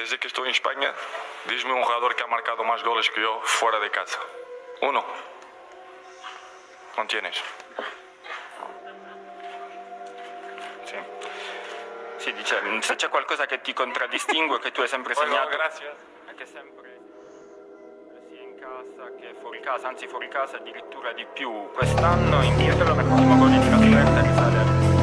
Desde que estoy en España, dime un jugador que ha marcado más goles que yo fuera de casa. Uno. Non tienes. Sì. Sì, dice, se c'è qualcosa che ti contraddistingue, che tu hai sempre segnato, gracias. è che sempre sia in casa che fuori casa, anzi fuori casa addirittura di più. Quest'anno indietro l'ultimo gol di Capiverta risale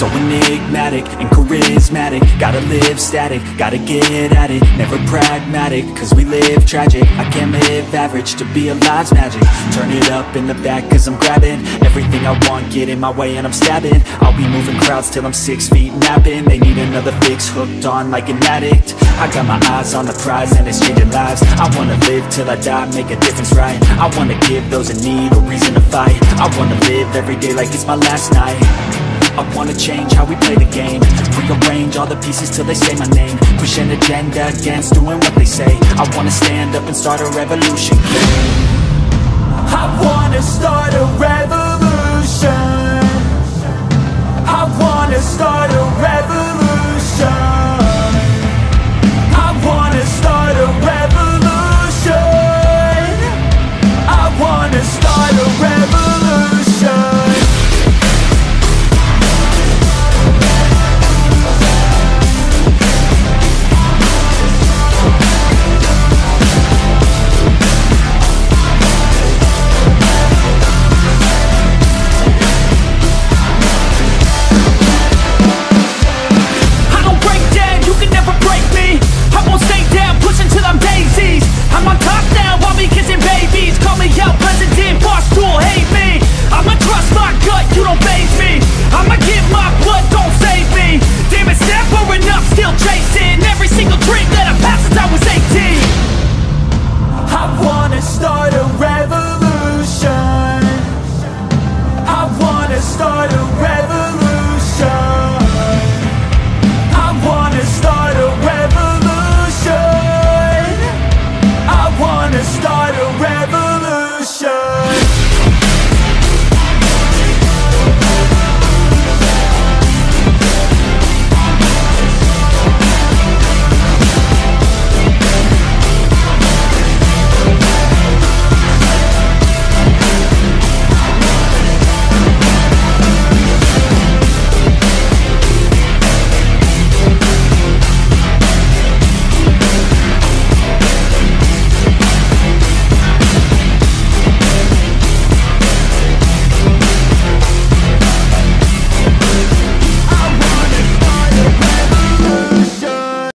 So enigmatic and charismatic. Gotta live static, gotta get at it. Never pragmatic, cause we live tragic. I can't live average, to be alive's magic. Turn it up in the back cause I'm grabbing Everything I want, get in my way and I'm stabbing. I'll be moving crowds till I'm six feet napping. They need another fix, hooked on like an addict. I got my eyes on the prize and it's changing lives. I wanna live till I die, make a difference right? I wanna give those in need a reason to fight. I wanna live every day like it's my last night I wanna change how we play the game. Rearrange all the pieces till they say my name. Push an agenda against doing what they say. I wanna stand up and start a revolution. I wanna start a revolution start a